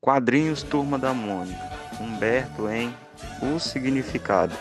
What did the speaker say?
Quadrinhos Turma da Mônica. Humberto em O Significado.